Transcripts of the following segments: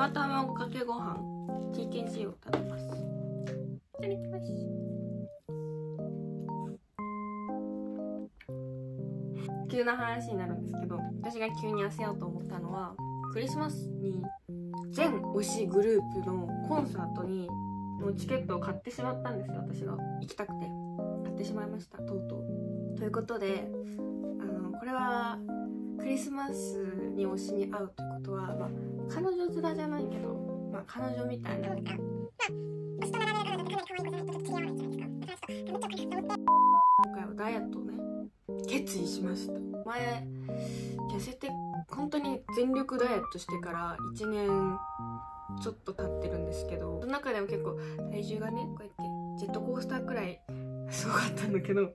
生卵かけご飯。TKC を食べます。いただきます。急な話になるんですけど私が急に痩せようと思ったのはクリスマスに全推しグループのコンサートにのチケットを買ってしまったんですよ。私が。行きたくて。買ってしまいました。とうとう。ということであのこれはクリスマスに推しに会うということは、まあ、彼女面じゃないけど、まあ、彼女みたいな。今回はダイエットをね決意しました。前痩せて本当に全力ダイエットしてから1年ちょっと経ってるんですけどその中でも結構体重がねこうやってジェットコースターくらいすごかったんだけど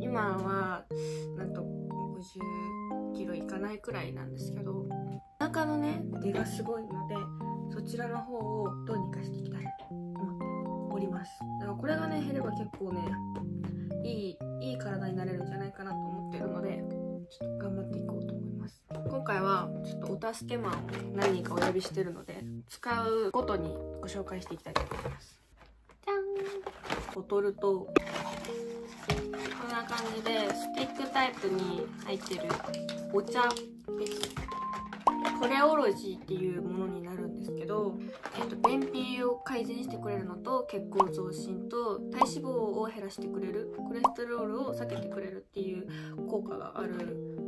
今はなんと50キロいかないくらいなんですけどお腹のね出がすごいのでそちらの方をどうにかしていきたいと思っております。だからこれがね減れば結構ねいいいい体になれるんじゃないかなと思ってるのでちょっと頑張っていこうと思います。今回はちょっとお助けマンを何人かお呼びしてるので使うごとにご紹介していきたいと思います。じゃん。ボトルとこんな感じでスティックタイプに入ってるお茶コレオロジーっていうものになるんですけど、えっと、便秘を改善してくれるのと血行増進と体脂肪を減らしてくれるコレステロールを避けてくれるっていう効果がある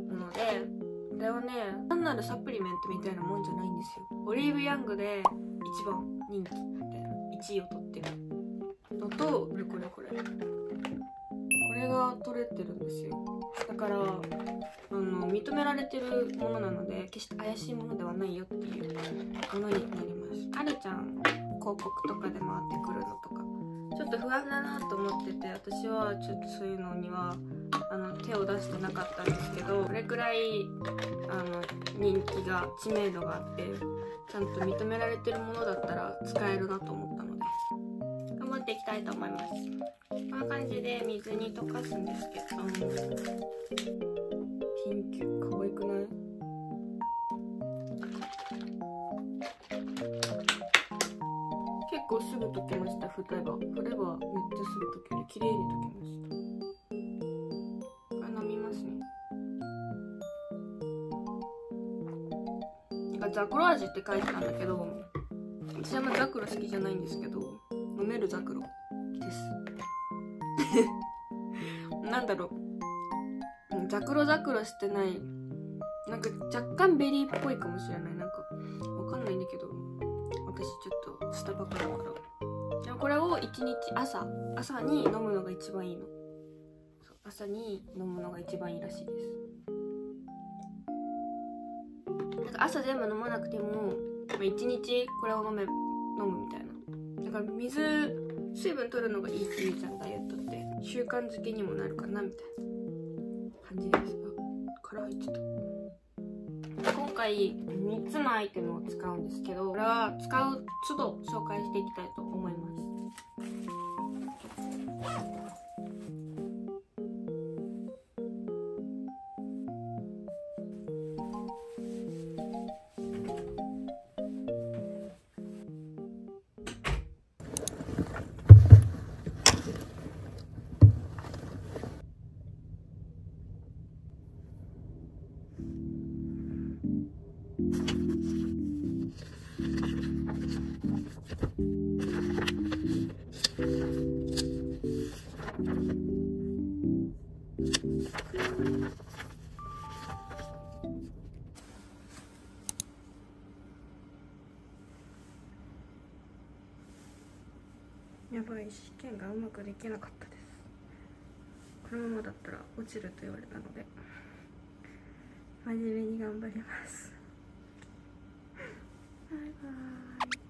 ものでこれはね単なるサプリメントみたいなもんじゃないんですよ。オリーブヤングで一番人気みたいな1位を取ってるのとこれこれこれこれが取れてるんですよ。だからあの認められてるものなので決して怪しいものではないよっていうものになります。あるちゃん広告とかで回ってくるのとか。ちょっと不安だなと思ってて私はちょっとそういうのにはあの手を出してなかったんですけどこれくらいあの人気が知名度があってちゃんと認められてるものだったら使えるなと思ったので。っていきたいと思います。こんな感じで水に溶かすんですけど。ピンキュ可愛くない？結構すぐ溶けました振れば振ればめっちゃすぐ溶ける綺麗に溶けました。これ飲みますね。なんかザクロ味って書いてたんだけど私あんまザクロ好きじゃないんですけど。飲めるザクロです。なんだろう。ザクロザクロしてない。なんか若干ベリーっぽいかもしれない。なんかわかんないんだけど。私ちょっとスタバからだから。でもこれを1日朝朝に飲むのが一番いいの。朝に飲むのが一番いいらしいです。なんか朝全部飲まなくても、まあ、1日これを飲め飲むみたいな。だから水水分取るのがいいっていうじゃんダイエットって習慣づけにもなるかなみたいな感じですあ殻入ってた。今回3つのアイテムを使うんですけどこれは使う都度紹介していきたいと思います。ないし試験がうまくできなかったです。このままだったら落ちると言われたので真面目に頑張ります。バイバイ。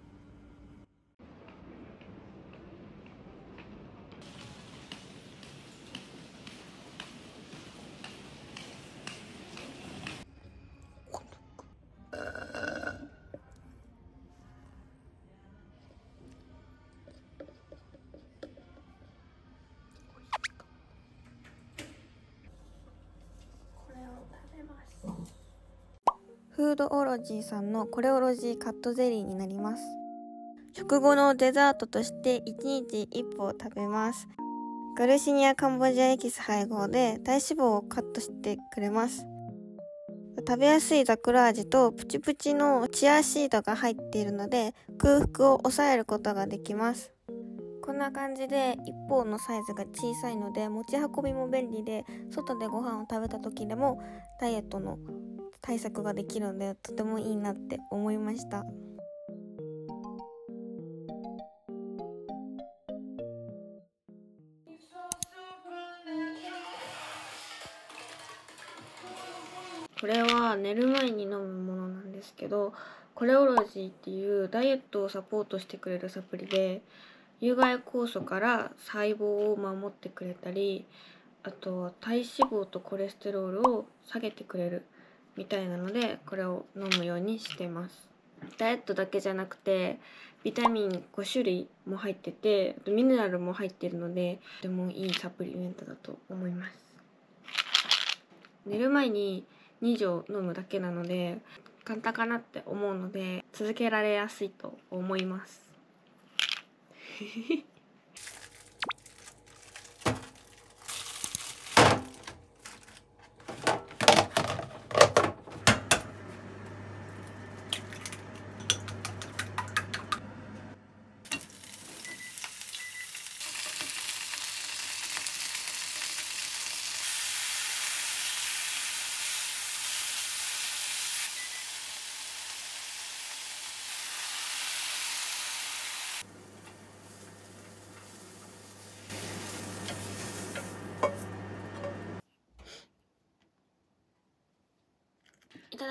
これを食べます Hulu ードオロジーさんのコレオロジーカットゼリーになります。食後のデザートとして1日1個食べます。ガルシニアカンボジアエキス配合で体脂肪をカットしてくれます。食べやすいザクラ味とプチプチのチアシードが入っているので空腹を抑えることができます。こんな感じで一方のサイズが小さいので持ち運びも便利で外でご飯を食べた時でもダイエットの対策ができるのでとてもいいなって思いました。これは寝る前に飲むものなんですけどコレオロジーっていうダイエットをサポートしてくれるサプリで有害酵素から細胞を守ってくれたりあとは体脂肪とコレステロールを下げてくれるみたいなのでこれを飲むようにしてます。ダイエットだけじゃなくてビタミン5種類も入っててミネラルも入ってるのでとてもいいサプリメントだと思います。寝る前に2錠飲むだけなので簡単かなって思うので続けられやすいと思います。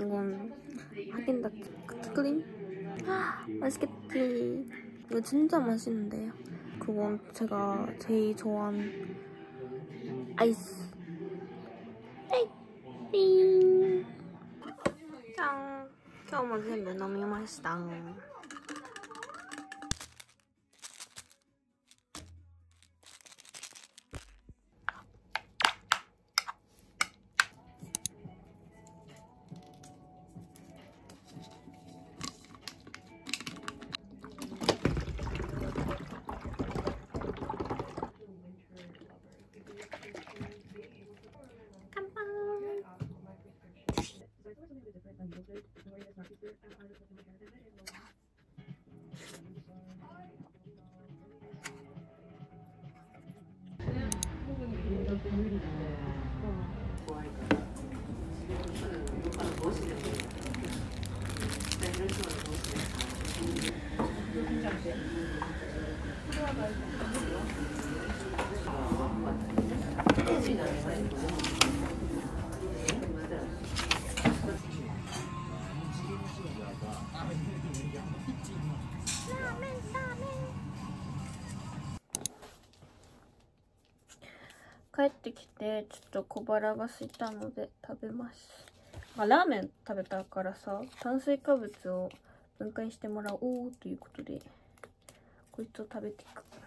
이건 하긴다 쿠키크림? 맛있겠지. 이거 진짜 맛있는데요. 그건 제가 제일 좋아하는 아이스. 짠! 겨우 먹으면 너무 맛있다. ってきてちょっと小腹が空いたので食べます。あ、ラーメン食べたからさ炭水化物を分解してもらおうということでこいつを食べていく。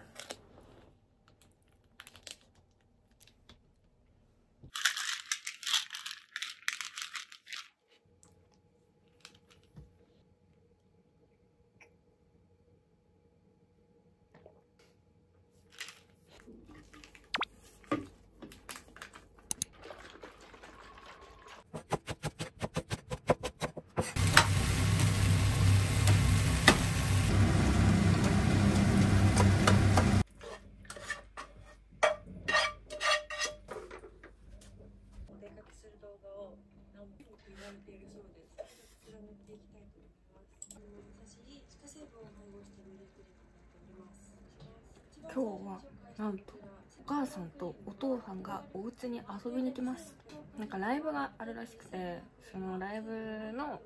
今日はなんとお母さんとお父さんがお家に遊びに来ます。なんかライブがあるらしくてそのライブの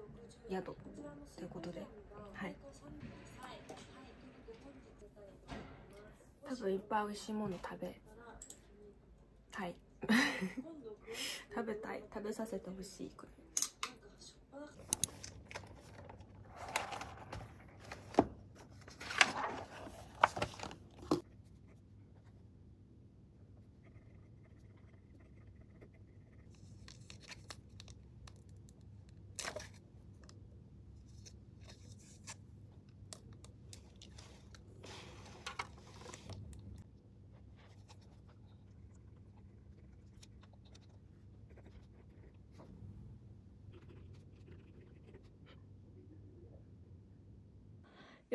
宿ということで。はい。多分いっぱい美味しいもの食べはい。食べたい。食べさせてほしいこれ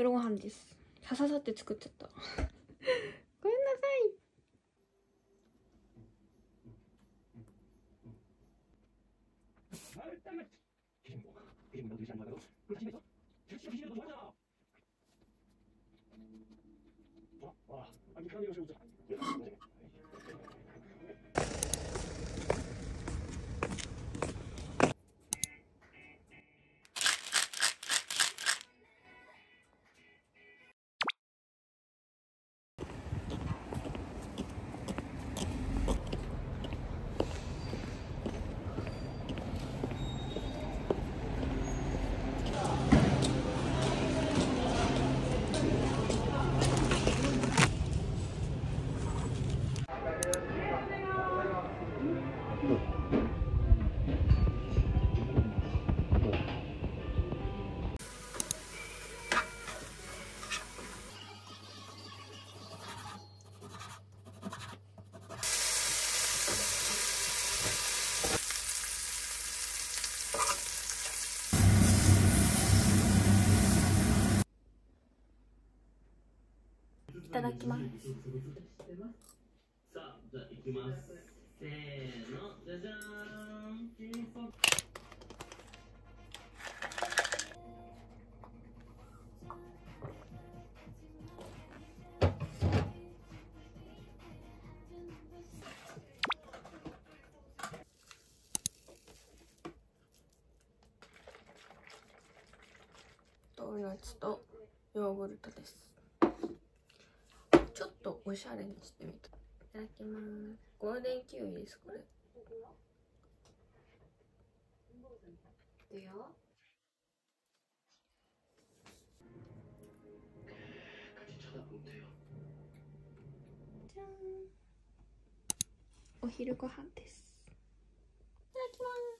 夜ご飯です。さささって作っちゃった。ごめんなさいただきますさあ、じゃあ行きます。せーの、じゃじゃーん。ドーナツとヨーグルトですとおしゃれにしてみた。いただきます。ゴールデンキウイですこれ。いくよ。じゃん。お昼ご飯です。いただきます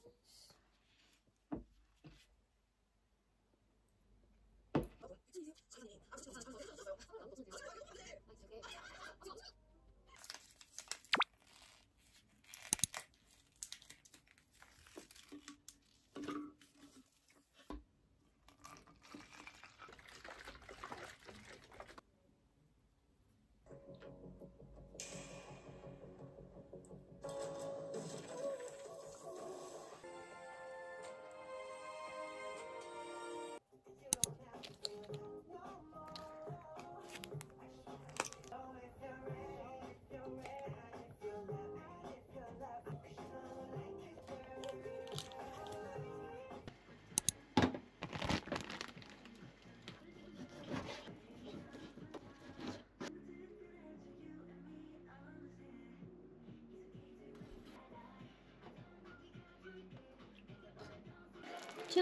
じ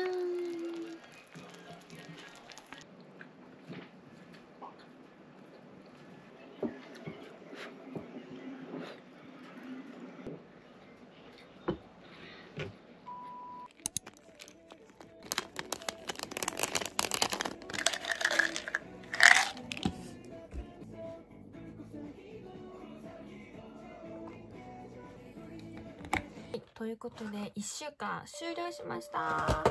ということで1週間終了しました。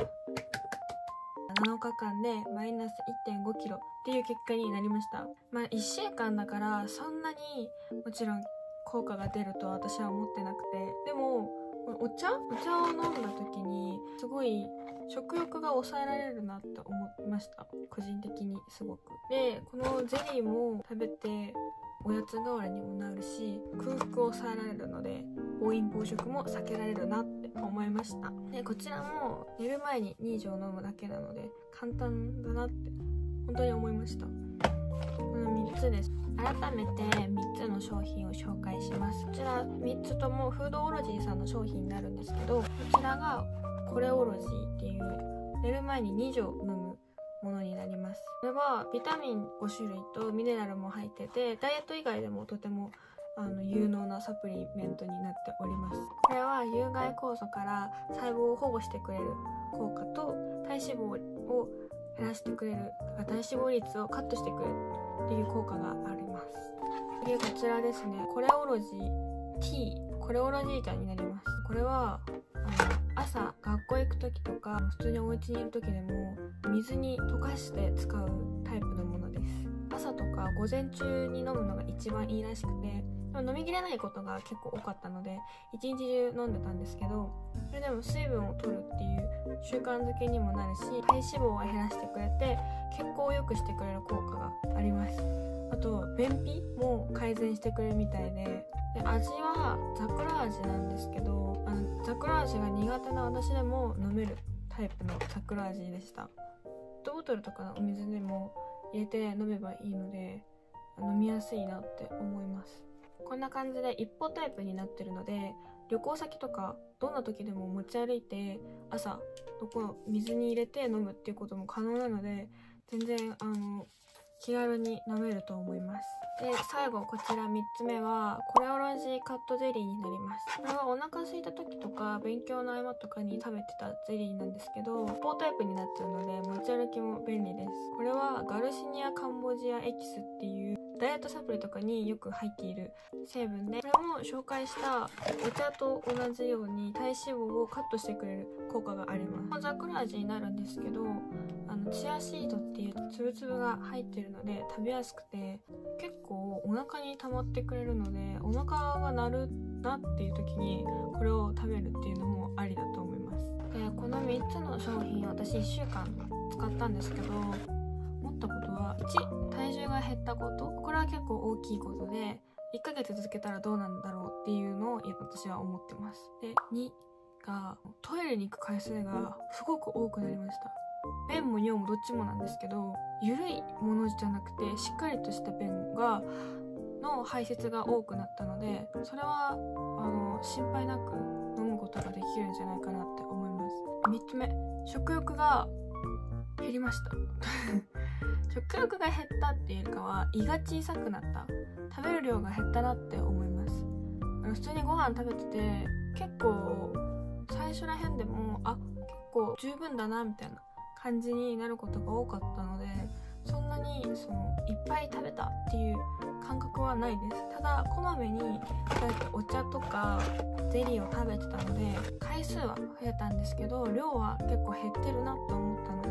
7日間でマイナス1 5キロっていう結果になりました。まあ1週間だからそんなにもちろん効果が出ると私は思ってなくて。でもお茶？お茶を飲んだ時にすごい食欲が抑えられるなって思いました。個人的にすごく。でこのゼリーも食べておやつ代わりにもなるし空腹を抑えられるので暴飲暴食も避けられるなって思いました。でこちらも寝る前に2錠飲むだけなので簡単だなって本当に思いました。この3つです。改めて3つの商品を紹介します。こちら3つともフードオロジーさんの商品になるんですけどこちらがコレオロジーっていう寝る前に2錠飲むこれはビタミン5種類とミネラルも入っててダイエット以外でもとてもあの有能なサプリメントになっております。これは有害酵素から細胞を保護してくれる効果と体脂肪を減らしてくれる体脂肪率をカットしてくれるっていう効果があります。次こちらですね。コレオロジー T コレオロジー茶になります。これは朝学校行く時とか普通にお家にいる時でも水に溶かして使うタイプのものです。朝とか午前中に飲むのが一番いいらしくてでも飲みきれないことが結構多かったので一日中飲んでたんですけどそれでも水分を取るっていう習慣づけにもなるし体脂肪を減らしてくれて血行を良くしてくれる効果があります。あと便秘も改善してくれるみたいでで味はザクラ味なんですけどあのザクラ味が苦手な私でも飲めるタイプのザクラ味でした。ペットボトルとかのお水でも入れて飲めばいいので飲みやすいなって思います。こんな感じで一歩タイプになってるので旅行先とかどんな時でも持ち歩いて朝どこ水に入れて飲むっていうことも可能なので全然あの気軽に飲めると思います。で最後こちら3つ目はコレオロジーカットゼリーになります。これはお腹空いた時とか勉強の合間とかに食べてたゼリーなんですけどポータイプになっちゃうので持ち歩きも便利です。これはガルシニアカンボジアエキスっていうダイエットサプリとかによく入っている成分でこれも紹介したお茶と同じように体脂肪をカットしてくれる効果があります。ザクラ味になるんですけどあのチアシードっていうつぶつぶが入ってるので食べやすくて結構お腹に溜まってくれるのでお腹が鳴るなっていう時にこれを食べるっていうのもありだと思います。でこの3つの商品私1週間使ったんですけど思ったことは1体重が減ったこと。これは結構大きいことで1ヶ月続けたらどうなんだろうっていうのを私は思ってます。で2がトイレに行く回数がすごく多くなりました。便も尿もどっちもなんですけど緩いものじゃなくてしっかりとした便がの排泄が多くなったのでそれはあの心配なく飲むことができるんじゃないかなって思います。3つ目食欲が減りました。食欲が減ったっていうかは胃が小さくなった。食べる量が減ったなって思います。普通にご飯食べてて結構最初らへんでもあ結構十分だなみたいな。感じになることが多かったのでそんなにそのいっぱい食べたっていう感覚はないです。ただこまめにこうやってお茶とかゼリーを食べてたので回数は増えたんですけど量は結構減ってるなと思ったので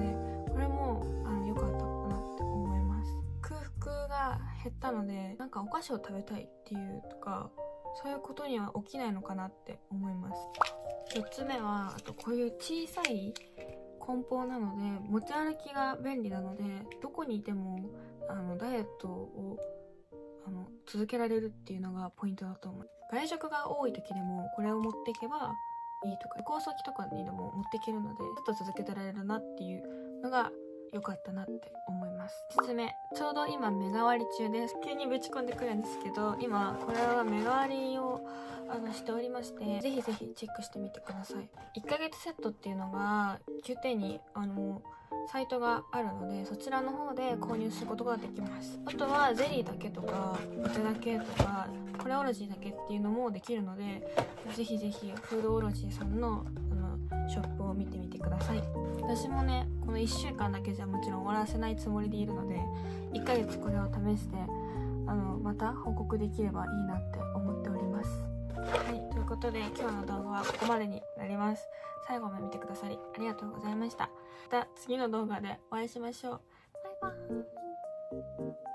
これもあの良かったかなって思います。空腹が減ったのでなんかお菓子を食べたいっていうとかそういうことには起きないのかなって思います。4つ目はあとこういう小さい梱包なので持ち歩きが便利なのでどこにいてもあのダイエットをあの続けられるっていうのがポイントだと思う。外食が多い時でもこれを持っていけばいいとか旅行先とかにでも持っていけるのでちょっと続けてられるなっていうのが良かったなって思います。5つ目ちょうど今目代わり中です。急にぶち込んでくるんですけど今これは目代わりをあのしておりましてぜひぜひチェックしてみてください。1ヶ月セットっていうのが9点にあのサイトがあるのでそちらの方で購入することができます。あとはゼリーだけとかお茶だけとかコレオロジーだけっていうのもできるのでぜひぜひフードオロジーさんのあのショップを見てみてください。私もねこの1週間だけじゃもちろん終わらせないつもりでいるので1ヶ月これを試してあのまた報告できればいいなって思っております。はいということで今日の動画はここまでになります。最後まで見てくださりありがとうございました。また次の動画でお会いしましょう。バイバーイ。